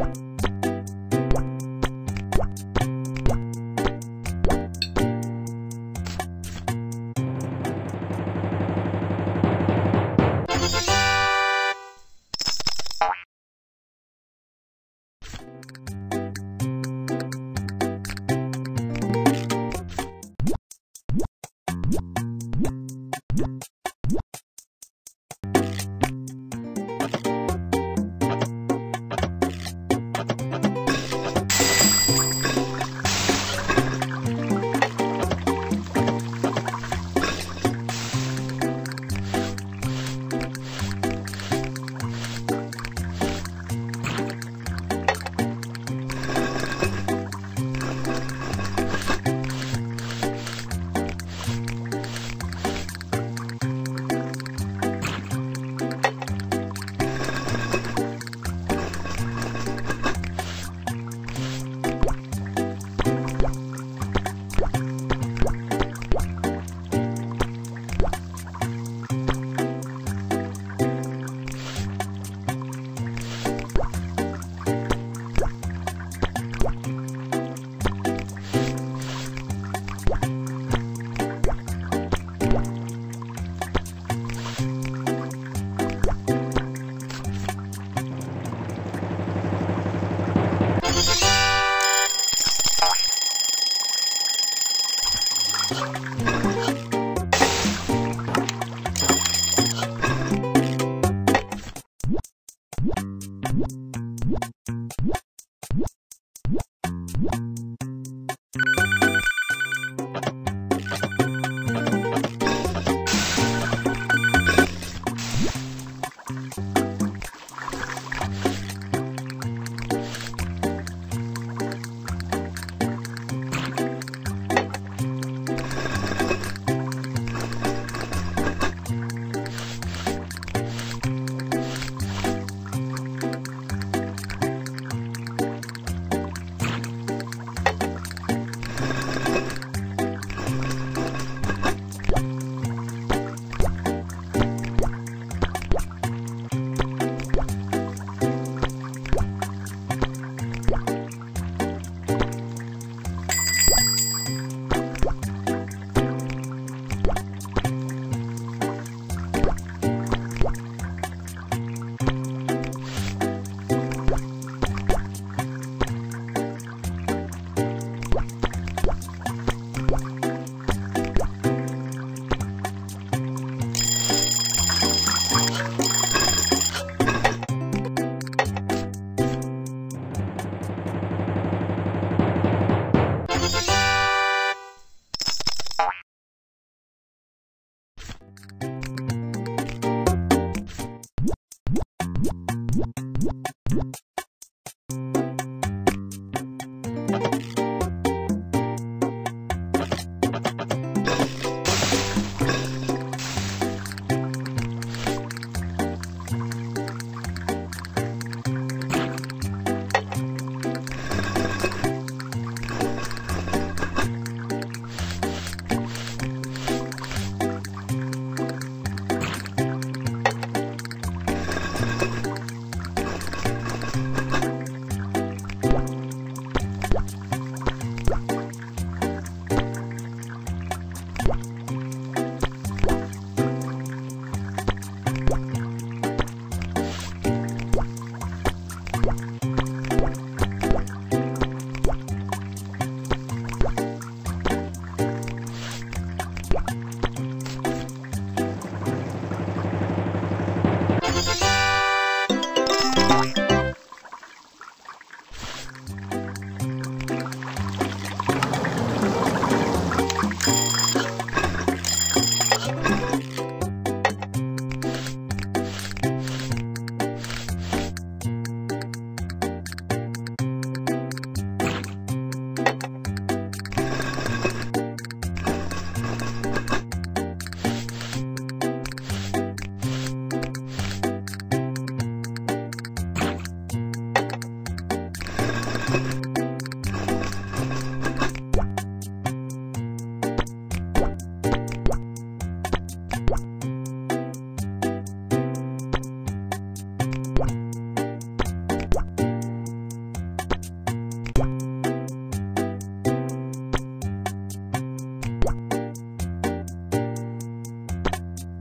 음.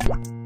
Bye.